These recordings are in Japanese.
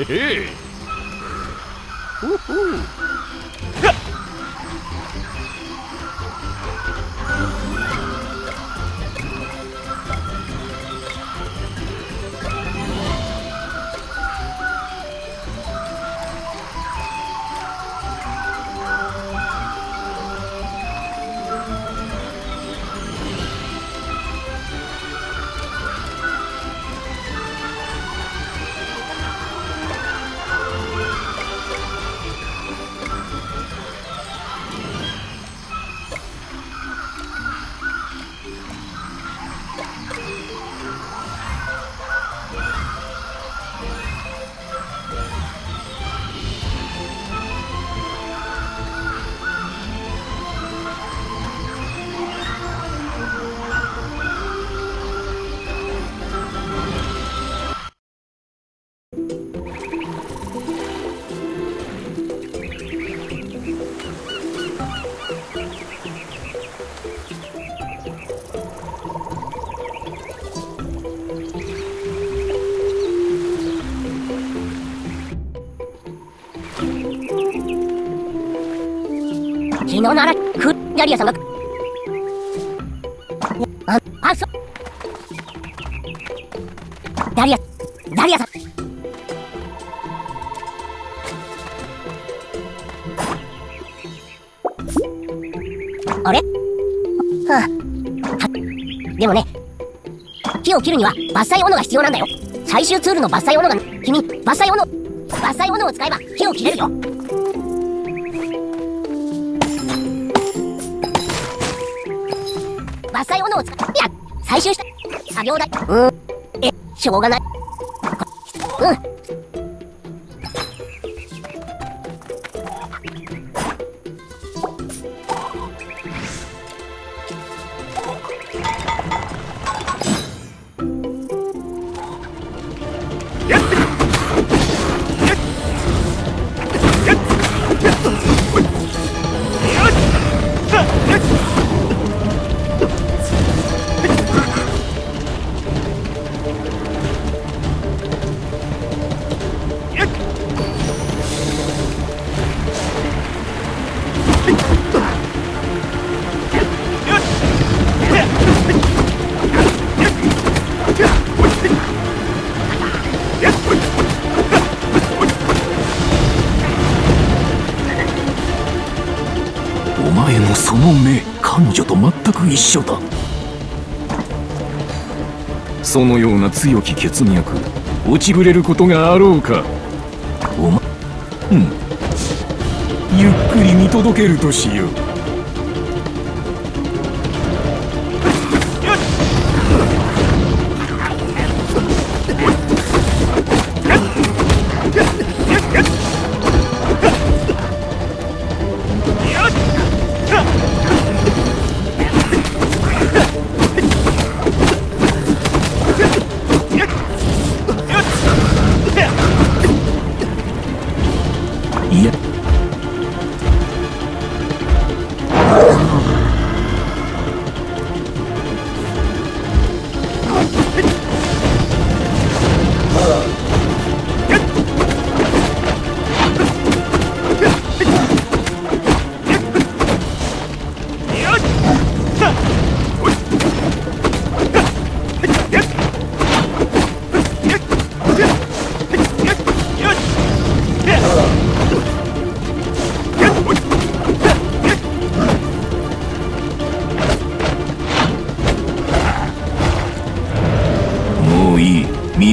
へへ昨日ならくダリアさんがああそダリアでもね木を切るには伐採斧が必要なんだよ。最終ツールの伐採斧が君伐採斧伐採斧を使えば木を切れるよ。伐採斧を使いや採集した。作業台。うん。えしょうがない。うん。そのような強き血脈落ちぶれることがあろうか。おまうん。ゆっくり見届けるとしよう。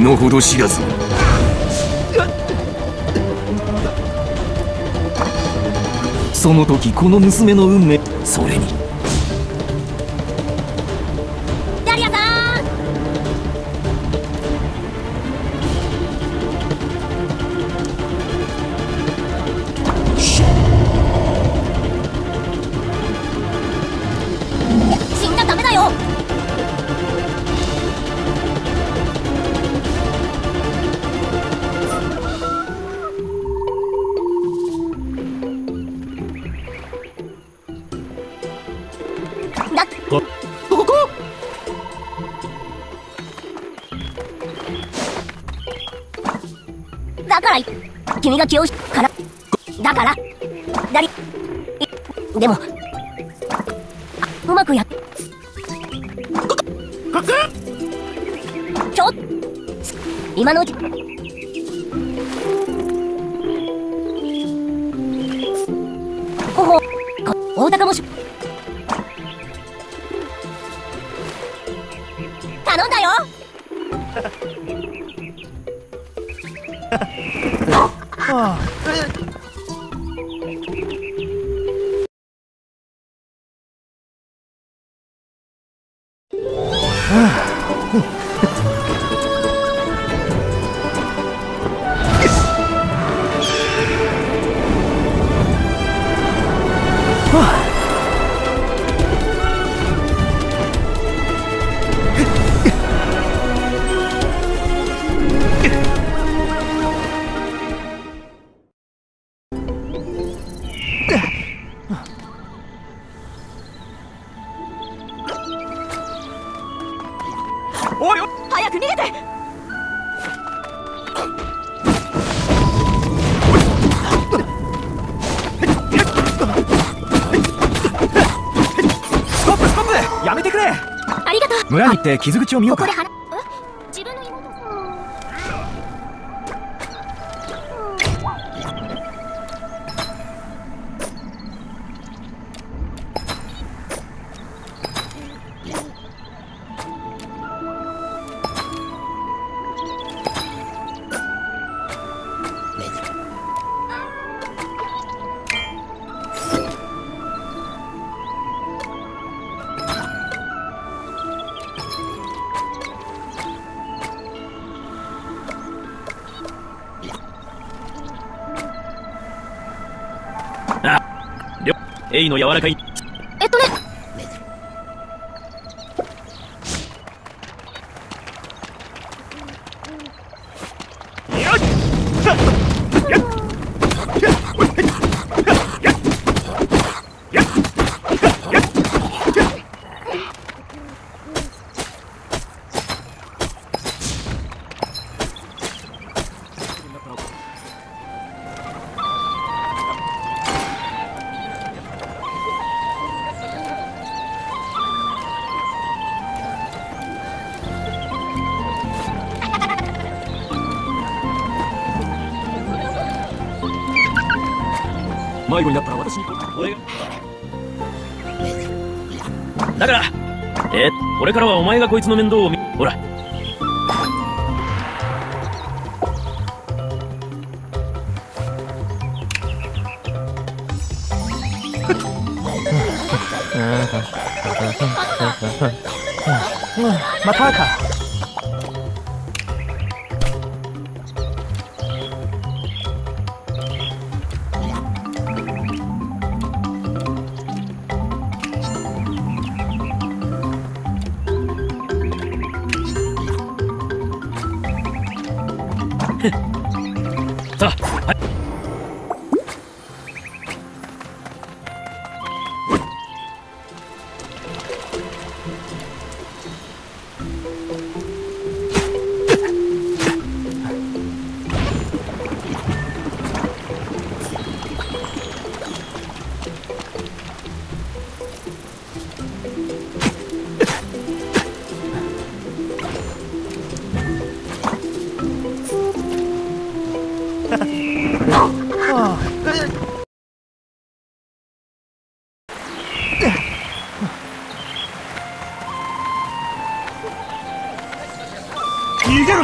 の程知らず。その時この娘の運命それに。君が気をしから。だから。だり。いでも。うまくやちょ今のうち。ほほ。こ大高もしお村に行って傷口を見ようか。ここエイの柔らかい迷子になったら私に俺だからえこれからはお前がこいつの面倒を見ほら。またかさ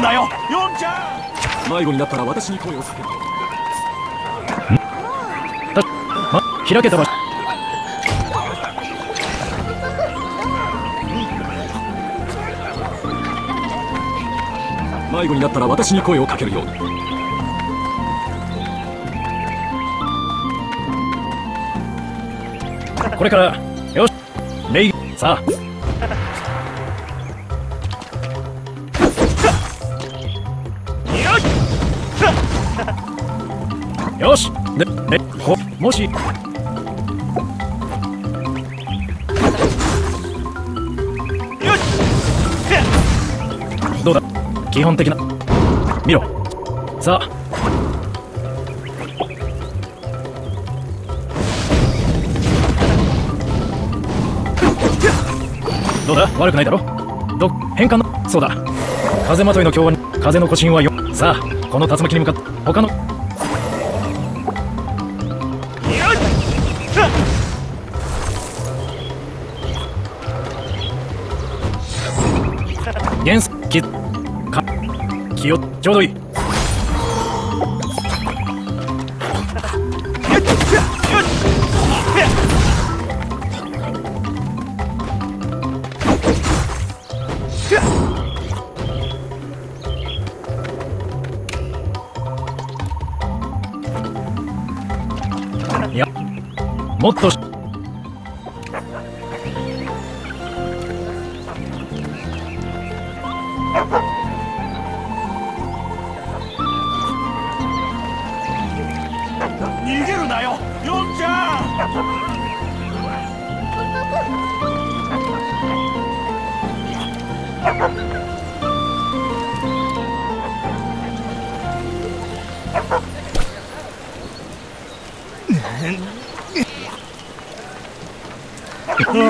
逃げるなよヨンちゃん。迷子になったら私に声をかけろ。ま開けた場所。迷子になったら私に声をかけるように。これからよし。レイさあ。ね、え、こ、もし。どうだ基本的な。見ろ。さあ。どうだ悪くないだろど、変換の、そうだ。風まといの今日は、風の腰はよ。さあ、この竜巻に向かって、他の、元素きか気をちょうどいい。いやもっとしるなよヨンちゃん。逃げる